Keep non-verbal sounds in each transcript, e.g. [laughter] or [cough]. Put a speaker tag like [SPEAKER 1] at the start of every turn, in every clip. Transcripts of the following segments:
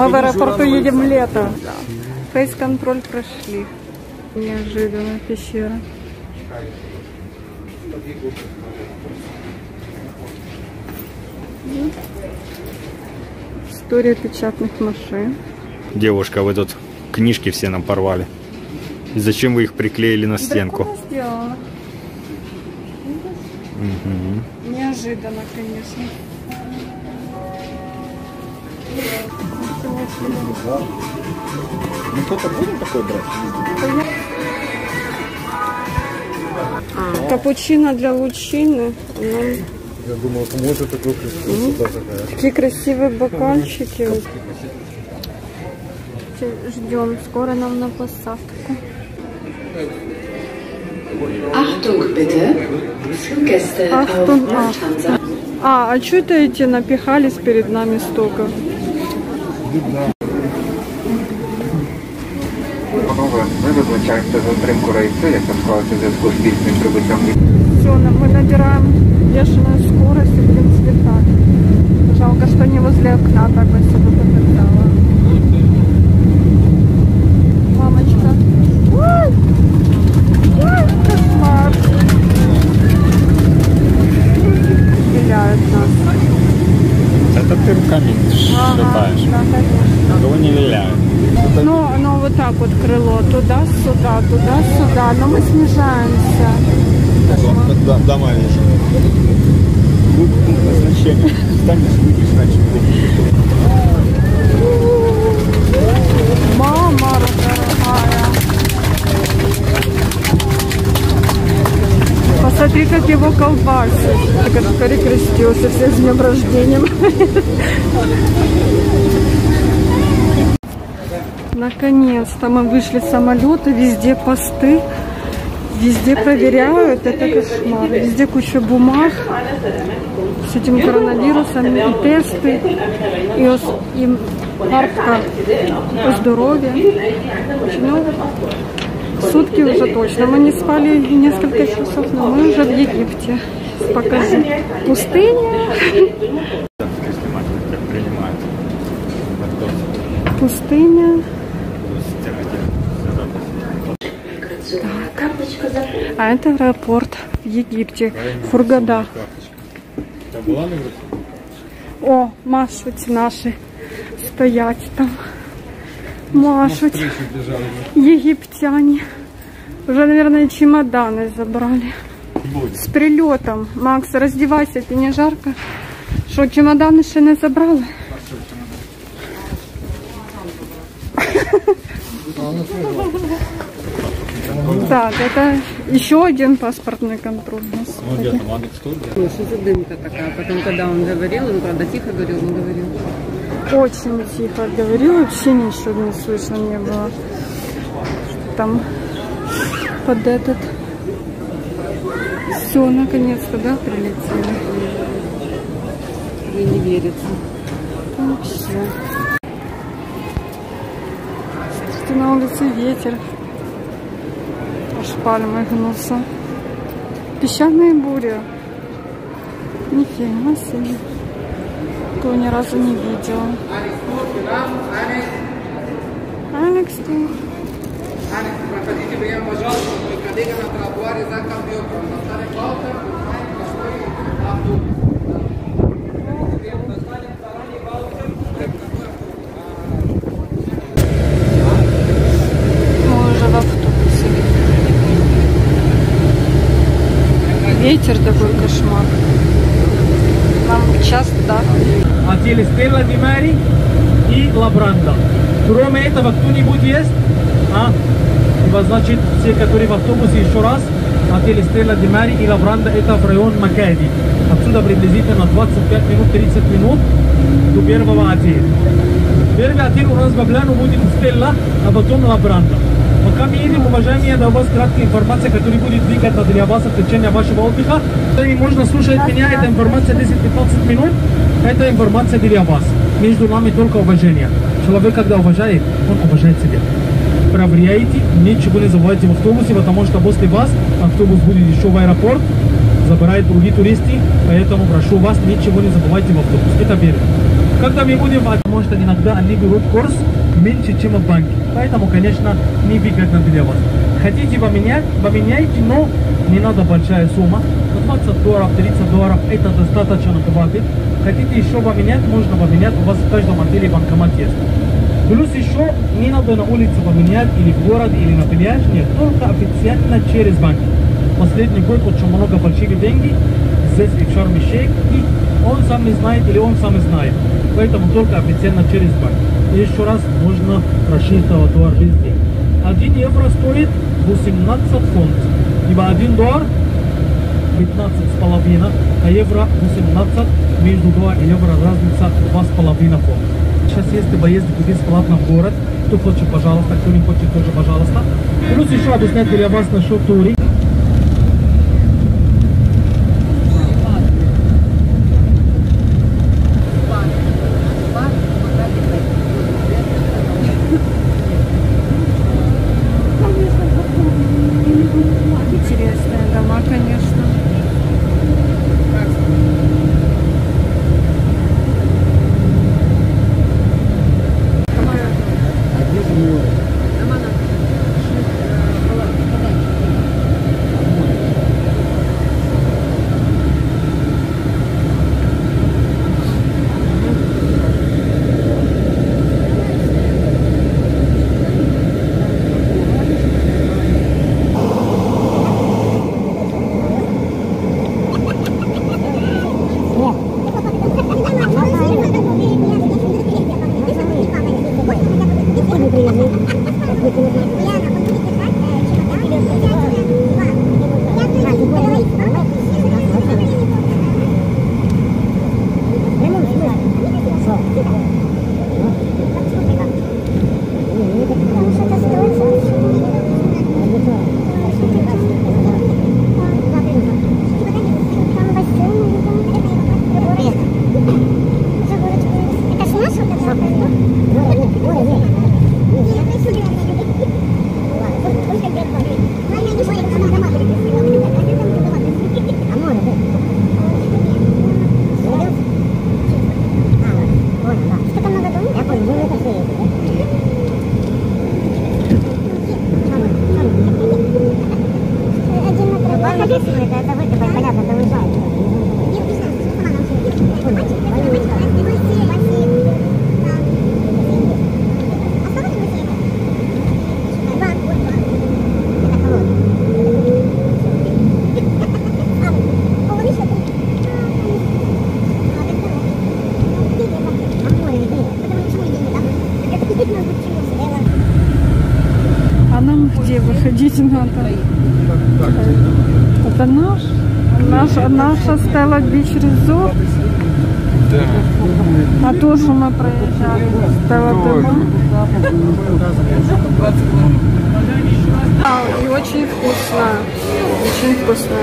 [SPEAKER 1] мы в аэропорту едем в лето. Фейс-контроль прошли. Неожиданно пещера. История печатных машин.
[SPEAKER 2] Девушка, вы тут книжки все нам порвали. И зачем вы их приклеили на стенку? Мгм.
[SPEAKER 1] Неожиданно, конечно.
[SPEAKER 3] Ну кто-то будет такой брать?
[SPEAKER 1] Капучино для лучины. Ну,
[SPEAKER 3] Я думал, может такой красота такая.
[SPEAKER 1] Такие красивые бокальчики. Ждем, скоро нам на посадку.
[SPEAKER 4] Achtung bitte,
[SPEAKER 1] Achtung,
[SPEAKER 4] auf.
[SPEAKER 1] А, а что это эти напихались перед нами столько?
[SPEAKER 5] Панове, ми визначаємося затримку рейсу, яка склалася в зв'язку з пізнім прибуттям
[SPEAKER 1] Все, мы набираем бешеную скорость и будем взлетать. Жалко, что не возле окна так бы себе потоптала. Мамочка. Ой! Ой, кошмар. Виляют нас.
[SPEAKER 2] Это ты руками шатаешь.
[SPEAKER 1] да, конечно.
[SPEAKER 2] Не виляют.
[SPEAKER 1] Ну, ну вот так вот крыло, туда-сюда, туда-сюда, но мы снижаемся.
[SPEAKER 3] Да, дома вижу.
[SPEAKER 2] Будет пункт назначения. Станешь, выйдешь раньше.
[SPEAKER 1] Мама дорогая. Посмотри, как его колбасит. Так как перекрестился все с днем рождения. Наконец-то мы вышли с самолета, везде посты, везде проверяют, это кошмар, везде куча бумаг с этим коронавирусом, и тесты, и, и картка о здоровье. Ну, сутки уже точно. Мы не спали несколько часов, но мы уже в Египте. Покажу. Пустыня. Пустыня.
[SPEAKER 4] За
[SPEAKER 1] А это аэропорт в Египте, Хургада. О, машут наши стоять там. Машут египтяне. Уже, наверное, чемоданы забрали. С прилетом. Макс, раздевайся, тебе не жарко? Що, чемодани ще не забрали? Так, это еще один паспортный контроль. Господи.
[SPEAKER 6] Ну, что за дымка такая? Потом, когда он говорил, он, правда, тихо говорил, но говорил.
[SPEAKER 1] Очень тихо говорил, вообще ничего не слышно не было. Там под этот... Все, наконец-то, да, прилетели?
[SPEAKER 6] Мне не верится.
[SPEAKER 1] Вообще. Смотрите, на улице ветер. Аж пальмы гнутся. Песчаные бури. Нифига себе. Такого ни разу не видела. Алекс, ты... Ветер такой кошмар. Нам час, да?
[SPEAKER 7] Отели Стелла Ди Мари и Лабранда. Кроме этого, кто-нибудь есть? А? Значит, все, которые в автобусе, еще раз, отели Стелла Ди Мари и Лабранда, это в район Макади. Отсюда приблизительно 25 минут, 30 минут до первого отеля. Первый отель у нас в Бабляну будет Стелла, а потом Лабранда. Пока мы едем, уважаемые, у вас краткая информация, которая будет двигаться для вас в течение вашего отдыха. И можно слушать меня, эта информация 10-15 минут, это информация для вас. Между нами только уважение. Человек, когда уважает, он уважает себя. Проверяйте, ничего не забывайте в автобусе, потому что после вас автобус будет еще в аэропорт, забирает другие туристы, поэтому прошу вас, ничего не забывайте в автобус. Это верно. Когда мы будем, потому что иногда они берут курс меньше, чем в банке. Поэтому, конечно, не выгодно для вас. Хотите поменять, поменяйте, но не надо большая сумма. 20 долларов, 30 долларов, это достаточно хватит. Хотите еще поменять, можно поменять, у вас в каждом отеле банкомат есть. Плюс еще не надо на улице поменять, или в город, или на пляж, нет, только официально через банк. Последний год очень много больших деньги здесь в Шарм-Шейх, и он сам не знает, или он сам не знает. Поэтому только официально через банк. И еще раз можно рассчитывать доллар везде. 1 евро стоит 18 фунтов. Ибо 1 доллар 15 с половиной, а евро 18, между 2 и евро разница 2 с половиной фунта. Сейчас есть поездки бесплатно в город. Кто хочет, пожалуйста, кто не хочет, тоже пожалуйста. Плюс еще объяснять для вас насчет тури.
[SPEAKER 1] Наша, Стелла Бич Резорт? А то, что мы проезжали, Стелла Дема. А, и очень вкусно. Очень вкусно.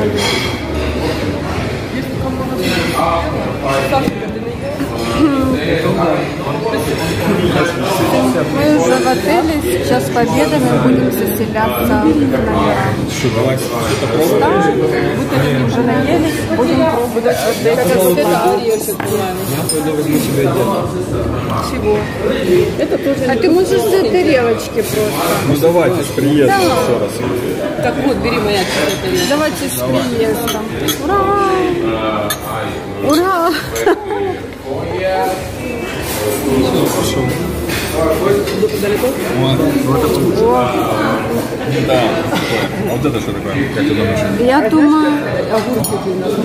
[SPEAKER 1] Мы уже в отеле, сейчас пообедаем и будем заселяться в номера. Да, уже наелись, будем пробовать. Чего?
[SPEAKER 6] Это тоже
[SPEAKER 1] А ты можешь взять тарелочки просто.
[SPEAKER 2] Ну давайте, с приездом еще раз.
[SPEAKER 6] Так вот, бери моя.
[SPEAKER 1] Давайте с приездом. Ура! Ура!
[SPEAKER 2] Да. А вот это что такое? Как ты думаешь?
[SPEAKER 1] Я думаю,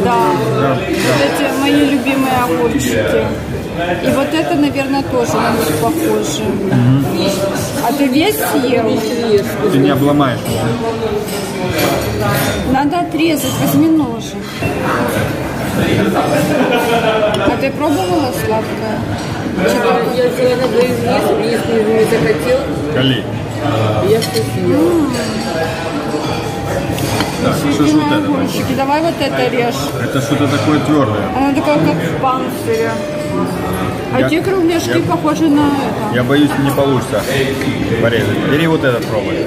[SPEAKER 1] да, вот эти мои любимые огурчики. И вот это, наверное, тоже на них похоже. А ты весь съел?
[SPEAKER 2] Ты не обломаешь.
[SPEAKER 1] Надо отрезать, возьми ножик. А ты пробовала сладкое?
[SPEAKER 6] Я взяла на двоих вниз, вниз не захотел,
[SPEAKER 2] Кали.
[SPEAKER 6] я вкусила.
[SPEAKER 2] Так, что ж вот это?
[SPEAKER 1] Давай вот это режь.
[SPEAKER 2] Это что-то такое твердое.
[SPEAKER 1] Оно такое, как в панцире. А
[SPEAKER 2] Я-
[SPEAKER 1] те кругляшки
[SPEAKER 2] я-
[SPEAKER 1] похожи на это.
[SPEAKER 2] Я боюсь, не получится порезать. Бери вот этот пробуй.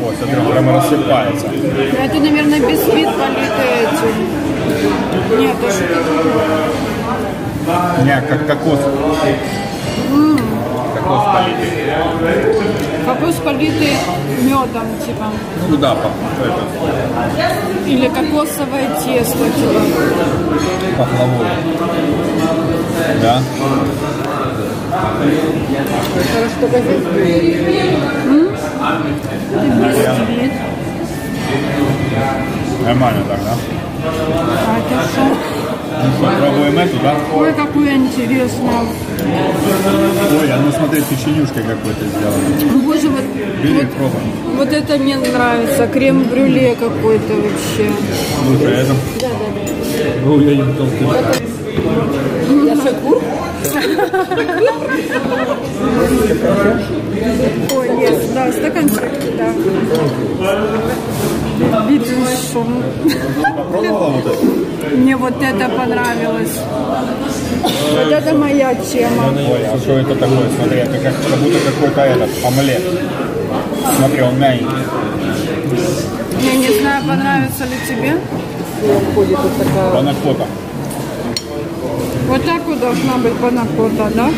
[SPEAKER 2] Вот, смотри, он прямо рассыпается.
[SPEAKER 1] Это, наверное, бисквит политый этим. Нет, это что-то.
[SPEAKER 2] Не, как кокос. Кокос политый.
[SPEAKER 1] Кокос политый медом, типа.
[SPEAKER 2] Ну да, по, это,
[SPEAKER 1] Или кокосовое тесто, типа.
[SPEAKER 2] пахлавой. Да?
[SPEAKER 6] Хорошо, газет.
[SPEAKER 2] Нормально так, да?
[SPEAKER 1] Что,
[SPEAKER 2] пробуем эту, да?
[SPEAKER 1] Ой, какое интересное.
[SPEAKER 2] Ой, а ну смотри, печенюшкой какой-то сделано.
[SPEAKER 1] Боже, вот,
[SPEAKER 2] Бери,
[SPEAKER 1] вот,
[SPEAKER 2] пробуем.
[SPEAKER 1] вот это мне нравится. Крем-брюле какой-то вообще.
[SPEAKER 2] Слушай, это... Да, да, да. Ну, я не толстый.
[SPEAKER 6] Я шакур.
[SPEAKER 1] Ой, есть, да, стаканчик, да. Видишь, шум.
[SPEAKER 2] Попробовала вот это?
[SPEAKER 1] Мне вот это понравилось. Вот это моя тема.
[SPEAKER 2] Ой, а что это такое? Смотри, это как, как будто какой-то этот, омлет. Смотри, он мягенький.
[SPEAKER 1] Я не знаю, понравится ли тебе.
[SPEAKER 2] Панакота.
[SPEAKER 1] Вот так вот должна быть панакота, да?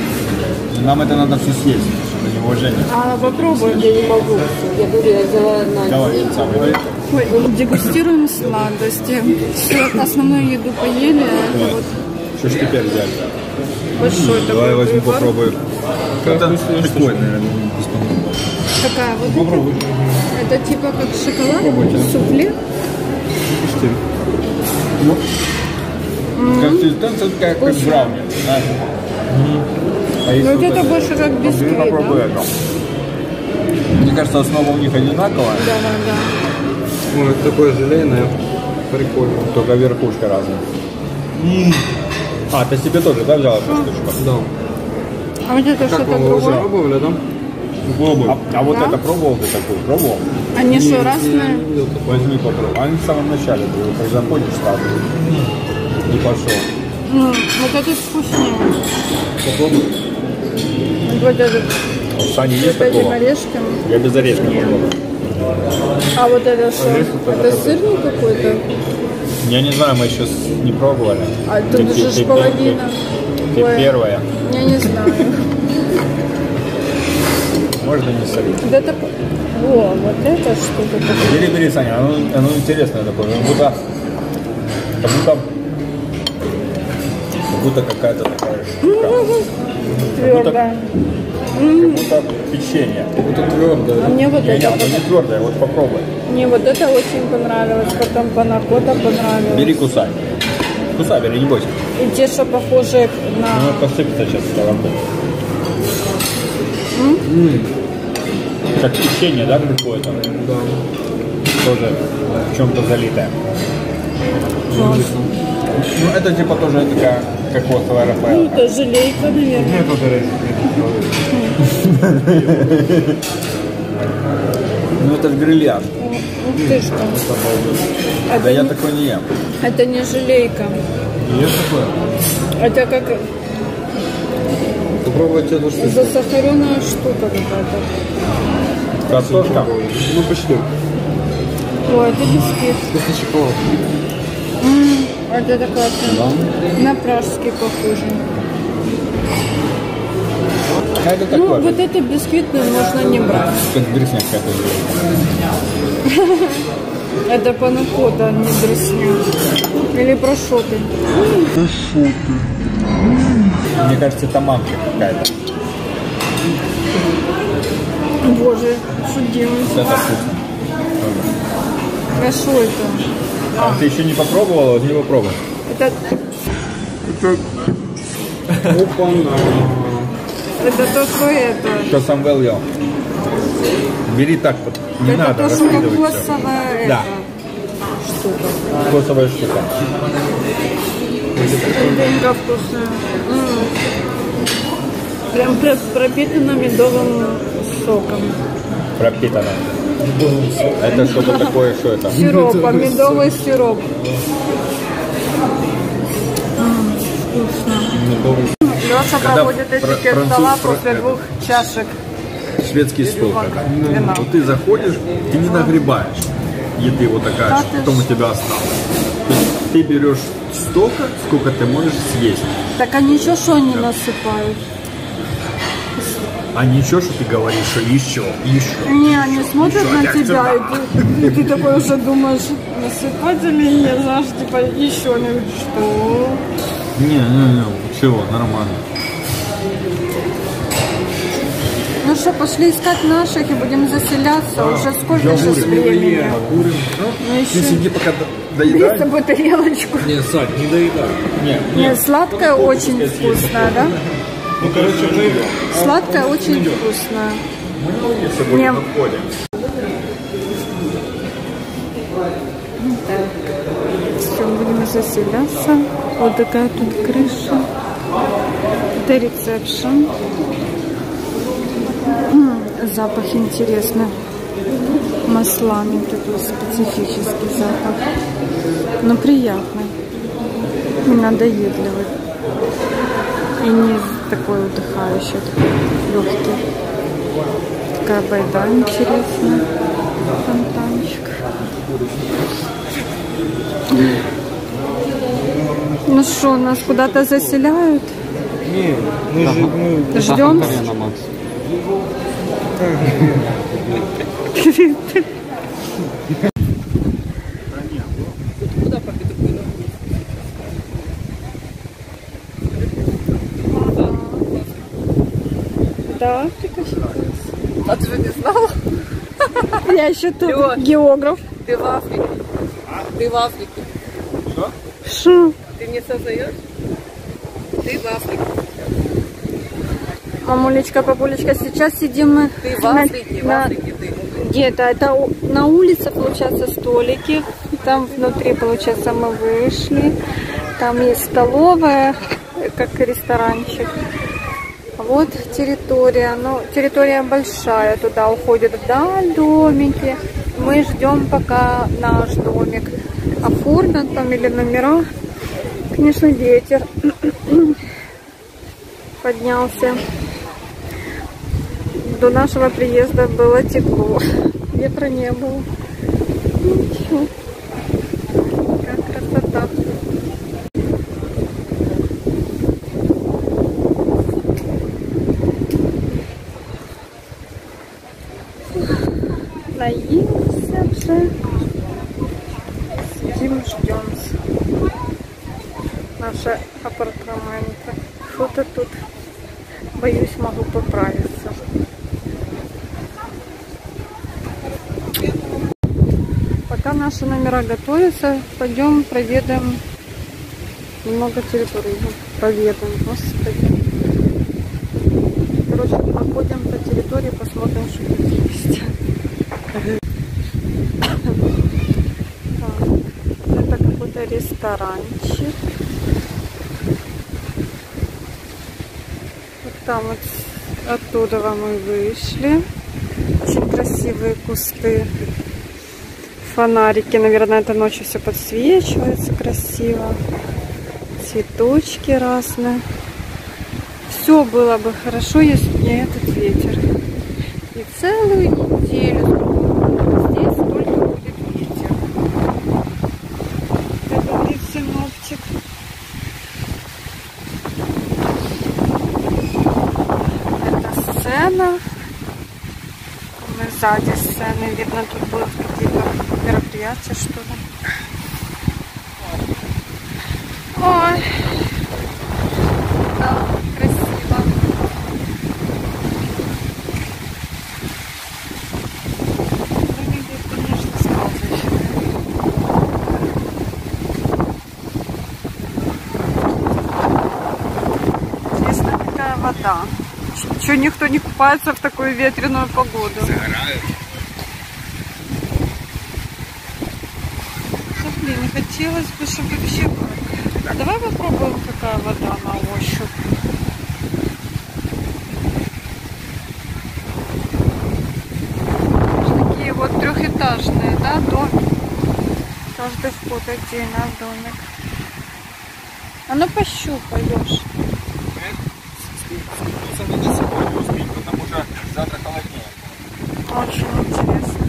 [SPEAKER 2] Нам это надо все съесть. Это неуважение.
[SPEAKER 1] А попробуй.
[SPEAKER 6] Я не могу. Я говорю, я взяла на
[SPEAKER 2] Давай, этот самый.
[SPEAKER 1] Ой, дегустируем сладости. Все, основную еду поели, а это вот
[SPEAKER 2] Что ж теперь взять?
[SPEAKER 1] большой
[SPEAKER 2] Давай
[SPEAKER 1] такой
[SPEAKER 2] возьму,
[SPEAKER 1] выбор.
[SPEAKER 2] попробую. Это прикольно, наверное.
[SPEAKER 1] Такая вот. Попробуй. Это типа как шоколад, суфле.
[SPEAKER 2] Консистенция такая, как брауни. знаешь. А
[SPEAKER 1] Но
[SPEAKER 2] если
[SPEAKER 1] вот
[SPEAKER 2] вот
[SPEAKER 1] это больше как бисквит,
[SPEAKER 2] попробуй
[SPEAKER 1] да?
[SPEAKER 2] это. Мне кажется, основа у них одинаковая,
[SPEAKER 1] Да, да, да.
[SPEAKER 3] Ну, это такое желейное. Прикольно.
[SPEAKER 2] только верхушка разная. А, ты себе тоже, да, взяла эту штучку?
[SPEAKER 3] Да.
[SPEAKER 1] А вот это что-то
[SPEAKER 3] вы уже
[SPEAKER 1] другое?
[SPEAKER 3] пробовали, да?
[SPEAKER 2] Пробуй. А, а вот
[SPEAKER 1] Да?
[SPEAKER 2] это пробовал ты такую? Пробовал?
[SPEAKER 1] Они что, разные?
[SPEAKER 3] не.
[SPEAKER 2] Возьми попробуй. Они в самом начале были, как заходишь сразу. И пошел.
[SPEAKER 1] М, Вот этот вкуснее.
[SPEAKER 2] Попробуй.
[SPEAKER 1] Вот этот
[SPEAKER 2] Сани
[SPEAKER 1] с
[SPEAKER 2] есть
[SPEAKER 1] этими
[SPEAKER 2] такого?
[SPEAKER 1] орешками.
[SPEAKER 2] Я без орешка попробую.
[SPEAKER 1] А вот это что? Это сырный какой-то?
[SPEAKER 2] Я не знаю, мы еще не пробовали.
[SPEAKER 1] А
[SPEAKER 2] Ты-
[SPEAKER 1] тут
[SPEAKER 2] ты-
[SPEAKER 1] же
[SPEAKER 2] ты- ты-
[SPEAKER 1] половина.
[SPEAKER 2] Ты
[SPEAKER 1] Ой,
[SPEAKER 2] первая.
[SPEAKER 1] Я не знаю.
[SPEAKER 2] Можно не солить.
[SPEAKER 1] Вот это... О, вот это что-то такое.
[SPEAKER 2] Бери, бери, Саня, оно, оно интересное такое. Как будто, как будто, как будто какая-то такая штука.
[SPEAKER 1] Твердое.
[SPEAKER 2] Как будто печенье.
[SPEAKER 3] Это твердое.
[SPEAKER 1] А мне вот
[SPEAKER 2] Не, не,
[SPEAKER 1] это...
[SPEAKER 2] оно не твердое, вот попробуй.
[SPEAKER 1] Мне вот это очень понравилось. Потом панакота понравилось.
[SPEAKER 2] Бери кусай. Кусай, бери, не бойся.
[SPEAKER 1] И те, что похожи
[SPEAKER 2] Ну,
[SPEAKER 1] на...
[SPEAKER 2] посыпется сейчас голову. Как печенье, да, какое-то?
[SPEAKER 3] Да.
[SPEAKER 2] Тоже в чем-то залитое. Ну, это типа тоже такая кокосовая
[SPEAKER 1] Ну,
[SPEAKER 2] Рафаэлла.
[SPEAKER 1] это желейка, наверное.
[SPEAKER 2] Ну, это бриллиант.
[SPEAKER 1] Ух ты что.
[SPEAKER 2] Да
[SPEAKER 1] Это,
[SPEAKER 2] я
[SPEAKER 1] не,
[SPEAKER 2] такой не ем.
[SPEAKER 1] это не желейка.
[SPEAKER 2] Есть такое?
[SPEAKER 1] Это как
[SPEAKER 3] Попробуйте эту штуку.
[SPEAKER 1] засахаренная штука какая-то.
[SPEAKER 2] Картошка.
[SPEAKER 3] Ну, почти.
[SPEAKER 1] Ой, это бисквит.
[SPEAKER 3] Вкусный шоколад.
[SPEAKER 1] М, Вот это классно. На пражский похоже.
[SPEAKER 2] А это
[SPEAKER 1] Ну,
[SPEAKER 2] такое.
[SPEAKER 1] вот это бисквитное можно не брать.
[SPEAKER 2] Как дресня какая-то. [laughs]
[SPEAKER 1] Это панакота, а не дресня. Или прошоты.
[SPEAKER 2] Мне кажется, это манка какая-то.
[SPEAKER 1] Боже, что делать?
[SPEAKER 2] Это вкусно.
[SPEAKER 1] А что это?
[SPEAKER 2] А ты еще не попробовала? Возьми попробуй.
[SPEAKER 1] Это,
[SPEAKER 3] Опа-на.
[SPEAKER 1] это то, что это.
[SPEAKER 2] Что Самвел ел. Бери так, вот. не
[SPEAKER 1] это
[SPEAKER 2] надо
[SPEAKER 1] то, что кокосовое
[SPEAKER 2] Да.
[SPEAKER 1] это. штука.
[SPEAKER 2] Вкусовая штука.
[SPEAKER 1] Дынька вкусная. Прям про- пропитана медовым соком.
[SPEAKER 2] Пропитана. Это что-то такое, что это?
[SPEAKER 1] Сироп, медовый сироп. Вкусно. Леша
[SPEAKER 2] Когда
[SPEAKER 1] проводит этикет
[SPEAKER 2] француз
[SPEAKER 1] стола после двух чашек.
[SPEAKER 2] Шведский стол. Вот ты заходишь, ты не нагребаешь еды вот такая, что потом у тебя осталось. Ты берешь столько, сколько ты можешь съесть.
[SPEAKER 1] Так а ничего, что они насыпают?
[SPEAKER 2] А ничего, что ты говоришь, что еще, еще.
[SPEAKER 1] Не, они смотрят на тебя, и ты, и ты такой уже думаешь, насыпать или нет, знаешь, типа еще. Они говорят, что?
[SPEAKER 2] Не, не, не, чего, нормально.
[SPEAKER 1] Ну что, пошли искать наших и будем заселяться. Уже сколько сейчас времени? Ну
[SPEAKER 2] Ты
[SPEAKER 1] еще
[SPEAKER 2] сиди пока до-
[SPEAKER 1] бери с
[SPEAKER 2] доедай.
[SPEAKER 1] собой тарелочку.
[SPEAKER 3] Не, Сань, не доедай.
[SPEAKER 2] Нет,
[SPEAKER 1] Нет, сладкая очень вкусная, да?
[SPEAKER 2] Ну, короче, мы
[SPEAKER 1] Сладкая очень вкусная.
[SPEAKER 2] сегодня
[SPEAKER 1] Не.
[SPEAKER 2] на входе.
[SPEAKER 1] Все, будем заселяться. Вот такая тут крыша. Это ресепшн. Запах интересный. Маслами такой специфический запах. Но приятный. Не надоедливый. И не такой удыхающий, а такой легкий. Такая байда интересная. Фонтанчик. Ну что, нас куда-то заселяют?
[SPEAKER 3] Не, мы же, мы...
[SPEAKER 1] Ждем.
[SPEAKER 3] Макс.
[SPEAKER 1] Да, Африка А ты же не знала? Я еще тут географ.
[SPEAKER 6] Ты в Африке. Ты в Африке.
[SPEAKER 1] Что?
[SPEAKER 6] Ты не сознаешь? Ты в Африке.
[SPEAKER 1] Мамулечка, папулечка, сейчас сидим мы
[SPEAKER 6] Ты в
[SPEAKER 1] на-
[SPEAKER 6] Африке, в
[SPEAKER 1] на-
[SPEAKER 6] Африке ты.
[SPEAKER 1] Где-то это на улице, получается, столики. Там внутри, получается, мы вышли. Там есть столовая, э, как ресторанчик. Вот территория. Ну, территория большая. Туда уходят вдаль домики. Мы ждем, пока наш домик оформят там или номера. Конечно, ветер [clears throat] поднялся. До нашего приезда было тепло. Ветра не было. Ничего. Какая красота. Наелся уже. Сидим, ждем наши апартаменты. Что-то тут, боюсь, могу поправиться. Пока наши номера готовятся, пойдем проведаем немного территории. Проведаем, господи. Короче, походим по территории, посмотрим, что тут есть. Это какой-то ресторанчик. Там вот оттуда мы вышли. Очень красивые кусты. Фонарики, наверное, это ночью все подсвечивается красиво. Цветочки разные. Все было бы хорошо, если бы не этот ветер. И целую неделю здесь только будет ветер. Это говорит синоптик. Это сцена. Мы сзади сцены. Видно, тут будут какие-то мероприятия, что ли. Ой. Да, красиво. Выглядит, конечно, сказочно. Интересно, какая вода. Че никто не купается в такую ветреную погоду? хотелось бы, чтобы вообще... Давай попробуем, какая вода на ощупь. Такие вот трехэтажные, да, домик. Каждый вход отдельно домик. А ну пощупай, Леш.
[SPEAKER 2] Спуститься надо сегодня успеть, потому что завтра холоднее.
[SPEAKER 1] Очень интересно.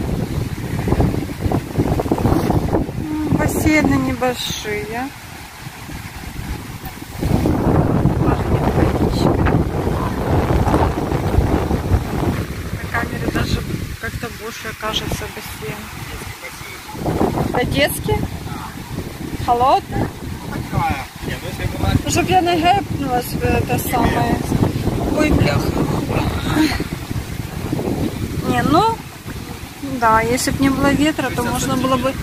[SPEAKER 1] М, Бассейны небольшие. На камере даже как-то больше кажется бассейн. А детский? Холодный?
[SPEAKER 2] Не, ну
[SPEAKER 1] Ну, я не гепнулась в это самое. Ой, бляха. Не, ну, да, если бы не было ветра, то можно было бы это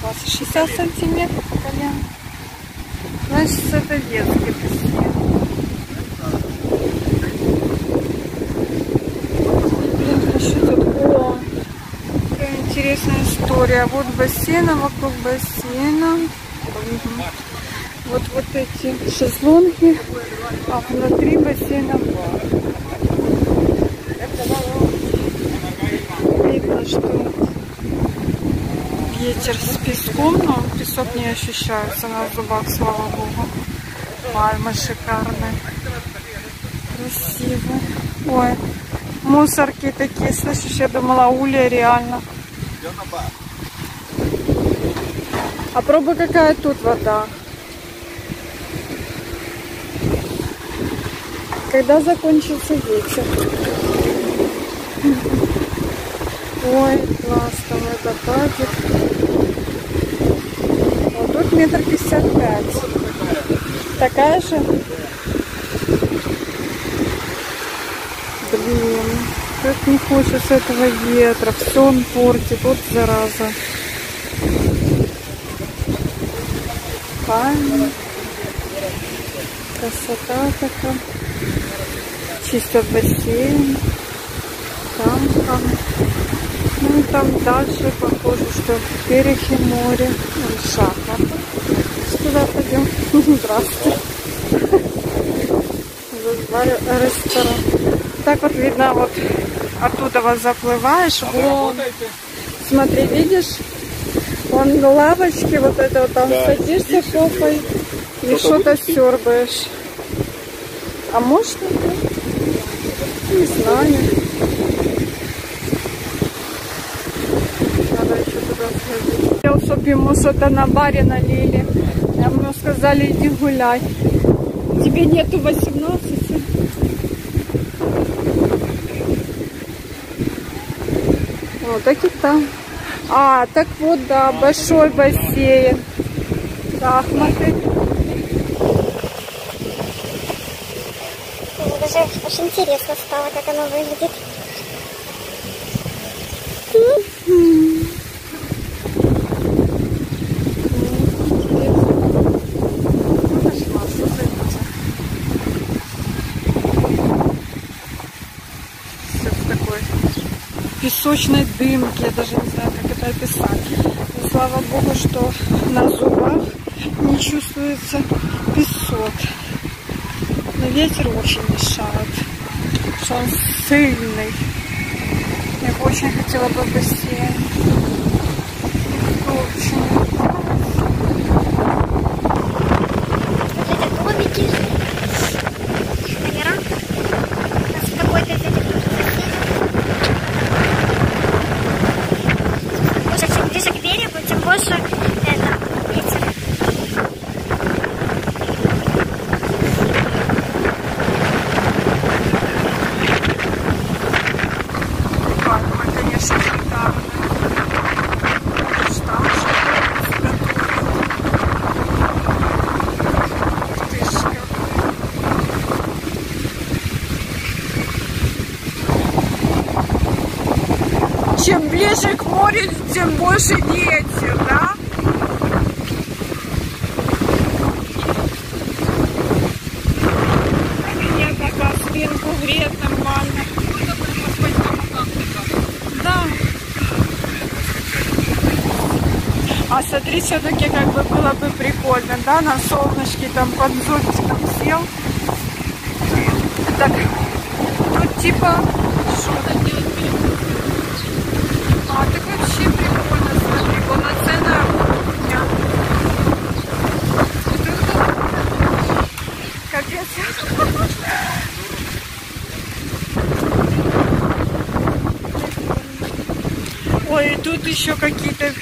[SPEAKER 1] 20, 60 сантиметров по колено. Значит, это детский какая интересная история. Вот бассейн, а вокруг бассейна. Вот вот эти шезлонги, а внутри бассейна бар. Видно, что ветер с песком, но песок не ощущается на зубах, слава богу. Пальмы шикарные. Красиво. Ой, мусорки такие, слышишь, я думала, улья реально. А пробуй, какая тут вода. Когда закончится ветер? Ой, класс, там водопадик. Метр пятьдесят пять. Такая же? Блин, как не хочется этого ветра. Все он портит, вот зараза. Пальмы. Красота такая. Чисто бассейн. Там, там. Ну и там дальше похоже, что море. Ой, шахматы. Сюда пойдем. Здравствуйте. Ресторан. Так вот видно, вот оттуда вот заплываешь. Вон. Смотри, видишь? Вон на лавочке вот это вот там садишься попой и что-то сербаешь. А может это? Не знаю. Надо еще туда сходить. Хотел, чтобы ему что-то на баре налили. Сказали, иди гуляй. Тебе нету 18. Вот так и там. А, так вот, да, большой бассейн. Шахматы.
[SPEAKER 8] Мне даже очень интересно стало, как оно выглядит.
[SPEAKER 1] Кошмар, что за люди? Всё в такой песочной дымке, я даже не знаю, как это описать. Но слава богу, что на зубах не чувствуется песок. Но ветер очень мешает, что он сильный. Я бы очень хотела бы бассейн. Очень.
[SPEAKER 8] Вот эти домики. Камера. У нас какой-то из этих бассейнов. Уже чем ближе к берегу, тем больше это, ветер.
[SPEAKER 1] Пальмы, конечно, шикарные. Что ж, Тышка. Чем ближе к морю, тем больше ветер, да? Спинку греет нормально. Да. посмотри, все-таки как бы было бы прикольно, да, на солнышке там под зонтиком сел. Так, тут типа, что там делать А, так вообще прикольно, смотри, полноценная кухня. Капец. Ой, тут еще какие-то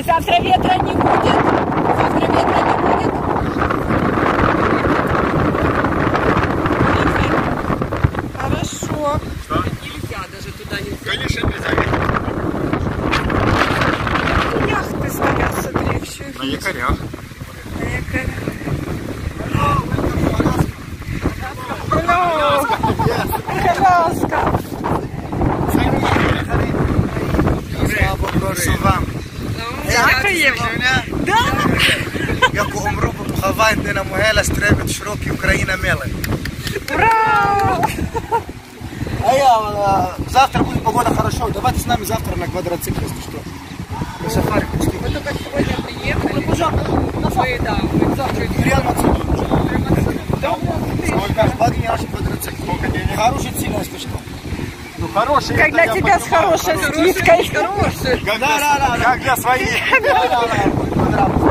[SPEAKER 1] А завтра ветра не будет? Завтра ветра не будет? Хорошо.
[SPEAKER 6] Нельзя даже туда не
[SPEAKER 2] Конечно, нельзя.
[SPEAKER 1] Яхты стоят, смотри, все.
[SPEAKER 2] На якорях.
[SPEAKER 1] Коляска.
[SPEAKER 9] Прошу вам.
[SPEAKER 1] Дякуємо. Да.
[SPEAKER 9] Яку умру побухова, на могила широкі Україна мела.
[SPEAKER 1] Ура!
[SPEAKER 9] А я, э, завтра будет погода хорошо, давайте с нами завтра на квадроцикле, если что. На сафари пошли.
[SPEAKER 6] Мы только сегодня приехали. Мы, да, мы завтра
[SPEAKER 9] Прямо отсюда. Сколько? Два дня наш квадроцикл.
[SPEAKER 2] Сколько денег?
[SPEAKER 9] Хорошая цена, если что.
[SPEAKER 2] Ну, хороший.
[SPEAKER 1] Когда тебя с
[SPEAKER 2] понимаю.
[SPEAKER 1] хорошей скидкой.
[SPEAKER 6] хорошие.
[SPEAKER 2] Как
[SPEAKER 9] Да,
[SPEAKER 2] для-
[SPEAKER 9] да, да.
[SPEAKER 2] Как для своих.
[SPEAKER 9] Да, да, да,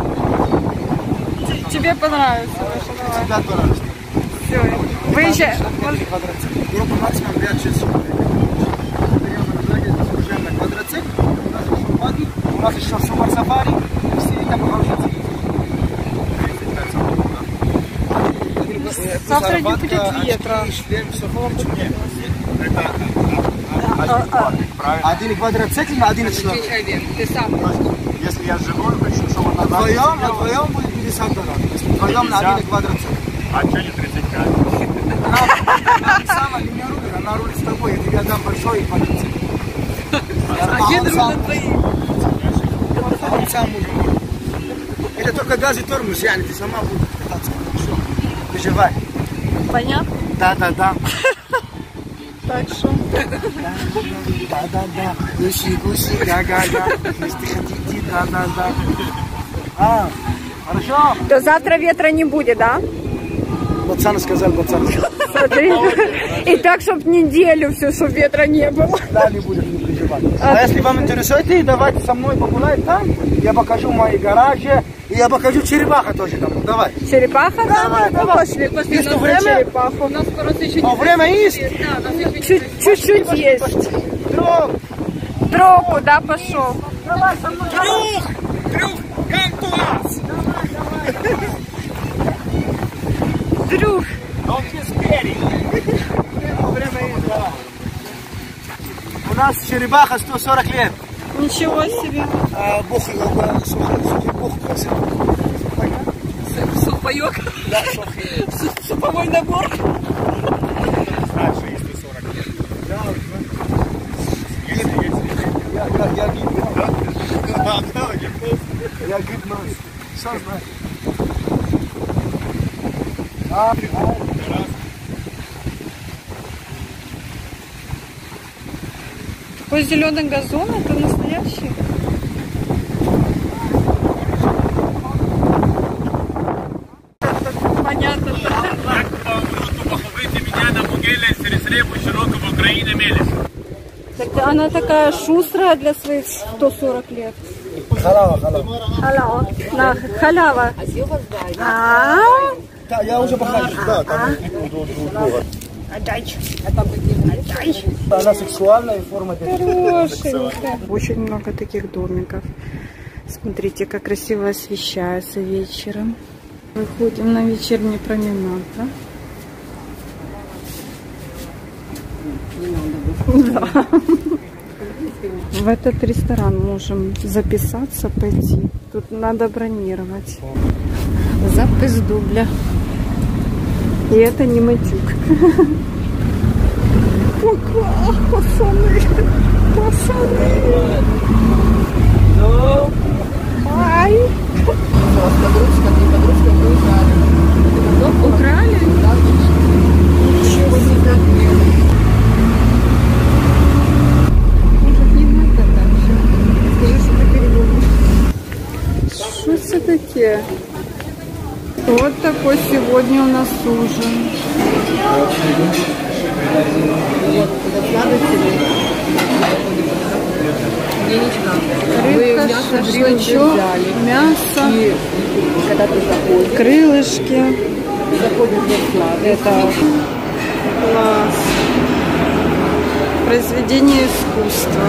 [SPEAKER 9] будет понравится.
[SPEAKER 1] Тебе понравится. Все. Выезжай.
[SPEAKER 9] Группа максимум 5 часов. Берем на квадроцикл. У нас еще баги, у нас еще супер сафари. Все это.
[SPEAKER 1] Завтра не будет ветра.
[SPEAKER 9] шлем, всё полностью.
[SPEAKER 2] Это один квадрик, правильно?
[SPEAKER 9] Один квадроцикл на один человек.
[SPEAKER 6] Человек, ты сам.
[SPEAKER 2] Если я с женой хочу, чтобы она
[SPEAKER 9] Вдвоем, а вдвоем будет 50 долларов. Если вдвоем на
[SPEAKER 2] 50.
[SPEAKER 9] один квадроцикл.
[SPEAKER 2] А что не 35?
[SPEAKER 9] Она сама не меня рулит, она рулит с тобой. Я тебе отдам большой квадроцикл. А
[SPEAKER 6] я на твоих.
[SPEAKER 9] он сам рулит. Это только газ и тормоз, Яня, ты сама будешь кататься. Хорошо. Переживай.
[SPEAKER 1] Понятно?
[SPEAKER 9] Да, да, да.
[SPEAKER 1] Так что.
[SPEAKER 9] Да, да, да. Гуси, гуси, га, га, га. Если хотите, да, да, да. А, хорошо?
[SPEAKER 1] То завтра ветра не будет, да?
[SPEAKER 9] Пацан сказал, пацан.
[SPEAKER 1] Смотри. И так, чтобы неделю все, чтобы ветра не было.
[SPEAKER 9] Да, не будешь, не переживать. А если вам интересует, и давайте со мной погулять там, я покажу мои гаражи, и я покажу черепаха тоже там. Давай.
[SPEAKER 1] Черепаха?
[SPEAKER 9] Давай,
[SPEAKER 1] Ну,
[SPEAKER 9] давай.
[SPEAKER 1] Пошли, пошли
[SPEAKER 9] Есть
[SPEAKER 1] на
[SPEAKER 9] время?
[SPEAKER 1] черепаху.
[SPEAKER 6] У нас просто еще
[SPEAKER 9] А время есть?
[SPEAKER 1] Чуть- Чуть-чуть есть.
[SPEAKER 9] Друг,
[SPEAKER 1] Тропу, да, пошел.
[SPEAKER 9] давай со мной.
[SPEAKER 1] Друг.
[SPEAKER 9] Время есть, давай. У нас черепаха 140 лет.
[SPEAKER 1] Ничего себе.
[SPEAKER 9] А, Бог, Бог
[SPEAKER 6] сухпайок. Суповой набор.
[SPEAKER 9] Я, я, я гид, да? Я гид нас. Все знаю. А,
[SPEAKER 1] Такой зеленый газон, это настоящий? Понятно.
[SPEAKER 7] Поховайте меня на могиле серед репу широкого України Меліс.
[SPEAKER 1] Так она такая шустрая для своих 140 лет.
[SPEAKER 9] Халава, халава.
[SPEAKER 1] Халява. На, халява. А,
[SPEAKER 9] Да, я уже покажу. Да, там она сексуальная форма.
[SPEAKER 1] Хорошенькая. Очень много таких домиков. Смотрите, как красиво освещается вечером. Выходим на вечерний променад, да? Да. В этот ресторан можем записаться, пойти. Тут надо бронировать. Запись дубля. И это не матюк. [laughs] Пока, пацаны. Пацаны. Ай.
[SPEAKER 6] Подружка, не подружка, уезжали.
[SPEAKER 1] Украли?
[SPEAKER 6] Ничего не Может, не надо дальше. Скажи, что ты передумал.
[SPEAKER 1] Что это такие? Вот такой сегодня у нас ужин. Рыбка,
[SPEAKER 6] мясо
[SPEAKER 1] шашлычок, мясо,
[SPEAKER 6] И когда ты заходишь,
[SPEAKER 1] крылышки.
[SPEAKER 6] заходишь в.
[SPEAKER 1] Это класс. Произведение искусства.